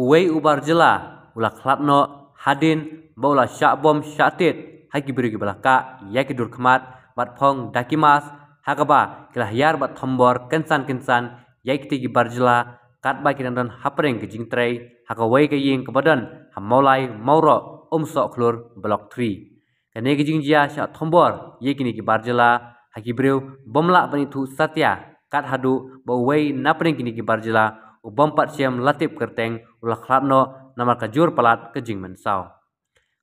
uwei ubar jela ula klatno hadin bola syakbom syatit hagi beri belaka yaki dur kemat bat pong dakimas hagaba kelah yar bat thombor kensan kensan yaki tigi barjela kat ba kinan don hapring ke jing tray haka ke ying ke badan hamolai mauro um klur blok 3 kene ke jing jia syak thombor yaki ni ki barjela hagi breu bomla bani tu satya kat hadu bo wei napring kini ki barjela ubom pat siam latip kerteng ula khlapno namar kajur palat ke jing mensau.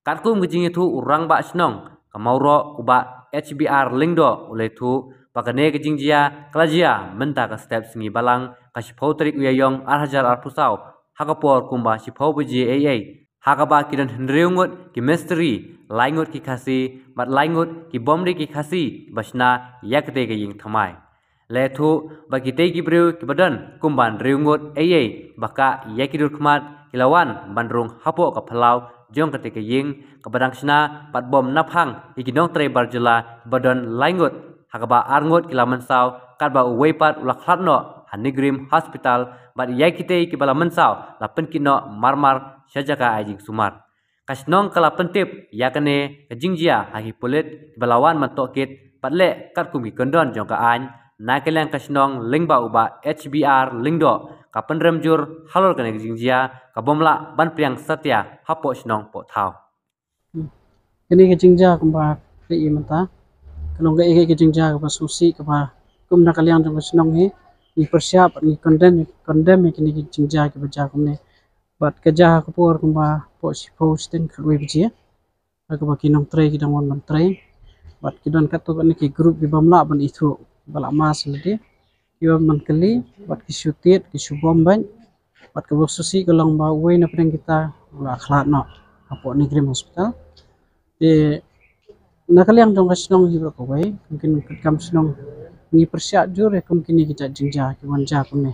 Katkum kejing itu urang bak senong. Kamauro uba HBR lingdo oleh tu pakane kejing jia kelajia menta ke step sengi balang kasih pau terik uyayong arhajar arpusau hakapor kumba si pau buji AA hakaba kidan hendriungut ki mystery laingut ki kasi mat laingut ki bomri ki kasi basna yakte ke ying thamai le thu bagi te ki bru ki badan kumban riungut AA baka yakidur khmat kilawan bandrung hapo ka phalau jong ketika ying. Kepadang sina pat bom naphang ikinong tre barjula badon laingut hakaba arngut kila mensau kadba uwei pat ula khatno hanigrim hospital. Bat yai kite ki bala mensau la penkino marmar syajaka ajing sumar kasnong kala pentip yakane kejingjia hahi pulit balawan mentokit patle kat kumi kondon jong ka an nakeleng kasnong lingba uba HBR lingdo kapan remjur halor kene jingjia kabomla ban priang satya hapo snong po thau kini ke jingja kumba ke i mata kalau ke ke jingja ke susi ke ba kum na kalian tu snong he. Ni persiap ni kondem kondem kini ke jingja ke baca kumne bat ke por kumba po si post den ke we biji ke ba kinong tre ki dang wan tre bat kidon kat to ni ke group di bamla ban itu bala mas lede yo man kali buat kisutit kisubom ban buat kebususi kalau ba we na pren kita. La khlat no apo ni grim hospital. De na kali yang dong kasnong hi ko we mungkin kam snong ni persiap jur ya mungkin kita jingja ki wan ja ko ne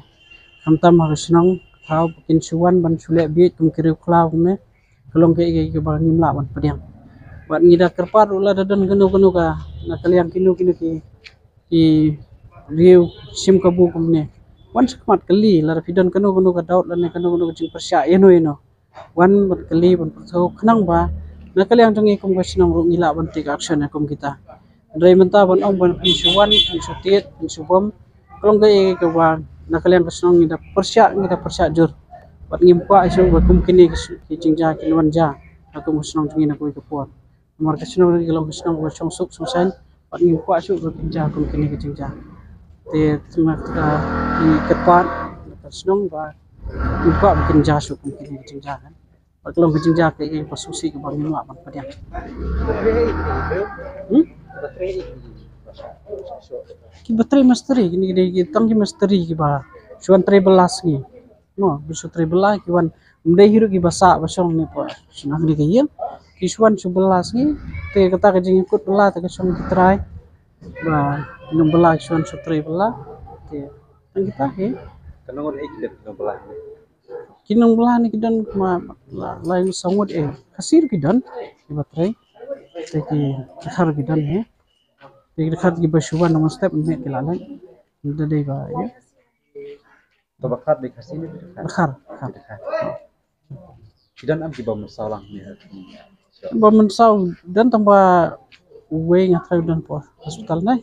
kam tam ha kasnong thau bukin suwan ban sule bi tum kiri klau ko ne kalau ke ke ba ngim la ban pediang buat ngida kerpat ula dadan genu genu ka na kali yang kinu kinu ki riu sim ka bu kumne wan skmat kali lar fidon kanu kanu ka daut lan kanu kanu jing persya eno eno wan mat kali pun so khnang ba na kali ang tangi kum kasinang ru ngila ban tik action kum kita dai menta ban ong ban pin suwan pin sutit pin subom kalong ga e ka ba na kali ang kasinang ngida persya ngida persya jur bat ngim kwa isu ba kum kini ki jing ja ki wan ja aku musnong tangi na ko ka puan mar kasinang ri kalong kasinang ba chong suk susan bat ngim kwa isu ba kum ja kum kini ki te cuma kita di kepat senang ba lupa bikin jasuk mungkin bikin jalan kalau bikin jalan kayak pas susi ke bang minum apa dia hmm ki baterai masteri gini gini kita ki masteri ki ba cuan belas no belas ki wan mendai hiru ki basa basong ni po senang ni kaya ki cuan belas ni te kata ke jing ikut belas te ke song ki try. Ba nung belah suan sutri belah. Te ang kita he kanong ek dep no bala kinong belah ni kidan ma lain sangut eh kasir kidan di baterai te ki khar kidan he te ki khar ki basuan nang step me ki lalan nda dei ba ye to bakat de kasih ni khar khar kidan am ki bom salang ni ba man sau dan tamba uwe ngatai dan po hospital nai.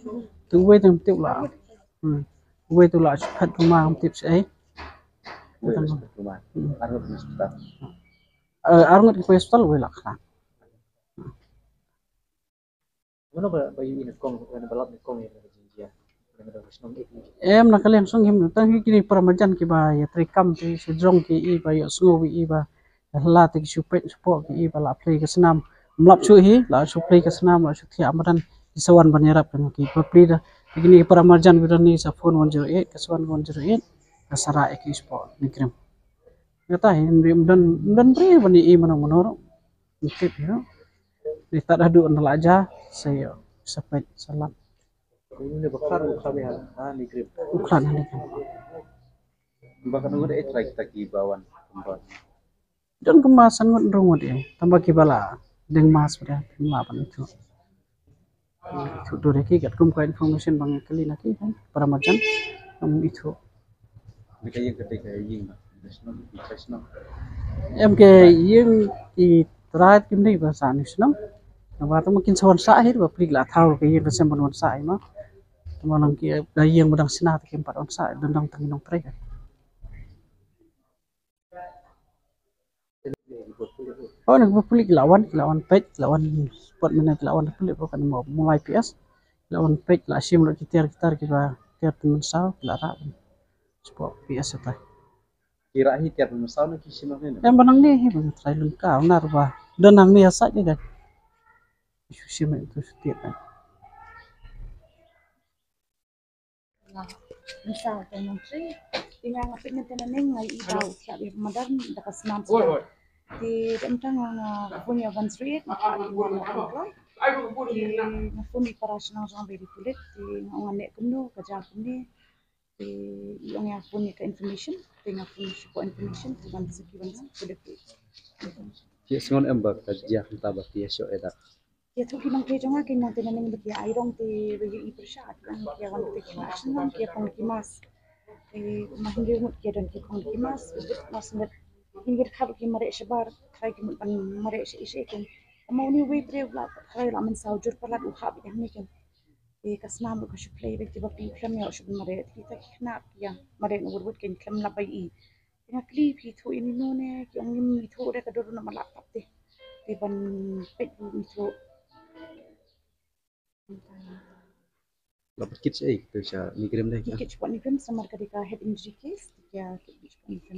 Tu uwe tam tip la. Hmm. Uwe tu la chat tu ma am tip sai rumah arut hospital eh arngot ke hospital uwe la kha. Mana ba ba ini kong balap ni kong ni jinjia. Dengan dah senang ek ni. em na kalian song him. Tang hi kini paramajan ki ba ya trikam ti sejong ki i ba yo sngo wi i ba la ti supe supo ki ba la play ke senam mlap chu hi la chu play ke senam la chu thi amadan isawan banyarap kan ki pa play da. Kini paramajan bi ni sa phone 108 ke sawan 108 ka sara ek sport ni krim kata hin rim dan dan pre bani i manong manor tip yo ni tak adu an la aja saya sampai salam Ini bakar kami ha ni grip. ukran ni kan Bahkan udah ek dan kemasan ngut rungut ya tambah kibala. Deng mas pada melapan itu itu tu reki kat kum ka information bang kali nak kan? Para macam um, itu. Mereka yang ketika ying em ke yung i try kim ni ba sa ni sno na ba to makin son sa hit ba plik la thau ke yung sem bon sa ai ma ma nang ki ga yung bodang sina ta kim Oh, nag pulik lawan, lawan pet, lawan spot mana lawan pulik ko kan mau mulai PS. Lawan pet la sim lo kitar kitar ki ba kitar temen sao la ra. Spot PS ta. kira hi tiap masau na kisima ne Yang banang ni he bang try lun ka nar ba. Dan nang ni asa je kan. Isu sim itu setiap kan. Misal tenang sih, tinggal ngapit na tinaning ngay idaw sabi madan dakas nam sa di tentang na punya van street di wala kontrol di para senang sang beri kulit di ngane kuno kerja kuni di yang yang punya ke information di puni support information di van seki van kulit ki singon embak ta dia ta ba ti sho eda ya tu kinang ke jonga kinang tinaning bagi airong di bagi ipersat kan kia wan ti kinashin kan kia pang kimas. Eh mahingir mut kia dan kia pang kimas mas ngat این بیت خبر که مرا اشبار خیلی من مرا اش اشکن اما اونی وی بری ولاد خیلی لامن ساوجر پر لگو خواب یه همه کن یه کس نام رو کشی پلی بیتی با پی کلم یا شد مرا دیتا کی خناب یا مرا نور بود کن کلم لبایی یه کلی پی تو این نونه که اونی می تو ره کدر رو نملا تبته دی بن پی می تو Lepas kita, kita mikir macam ni. Kita cuba mikir sama kerja head injury case, dia kita cuba mikir.